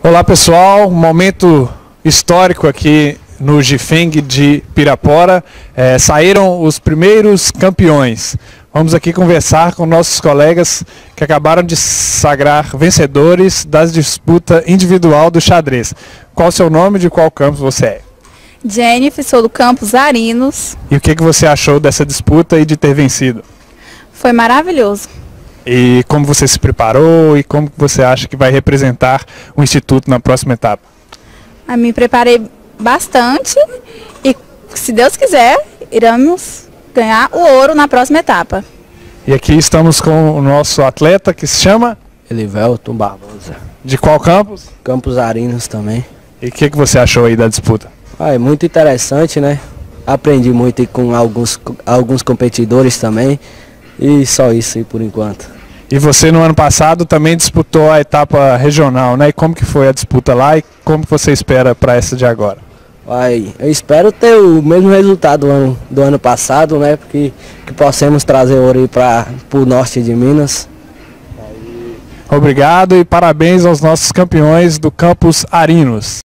Olá pessoal, momento histórico aqui no Gifeng de Pirapora. É, saíram os primeiros campeões. Vamos aqui conversar com nossos colegas que acabaram de sagrar vencedores das disputa individual do xadrez. Qual o seu nome e de qual campus você é? Jennifer, sou do campus Arinos. E o que, que você achou dessa disputa e de ter vencido? Foi maravilhoso. E como você se preparou e como você acha que vai representar o Instituto na próxima etapa? Eu me preparei bastante e, se Deus quiser, iremos ganhar o ouro na próxima etapa. E aqui estamos com o nosso atleta que se chama? Elivelton Barbosa. De qual campus? Campos Arinos também. E o que, que você achou aí da disputa? Ah, é muito interessante, né? Aprendi muito com alguns, alguns competidores também. E só isso aí por enquanto. E você no ano passado também disputou a etapa regional, né? E como que foi a disputa lá e como que você espera para essa de agora? Vai, eu espero ter o mesmo resultado do ano, do ano passado, né? Porque que possamos trazer ouro para o norte de Minas. Obrigado e parabéns aos nossos campeões do Campus Arinos.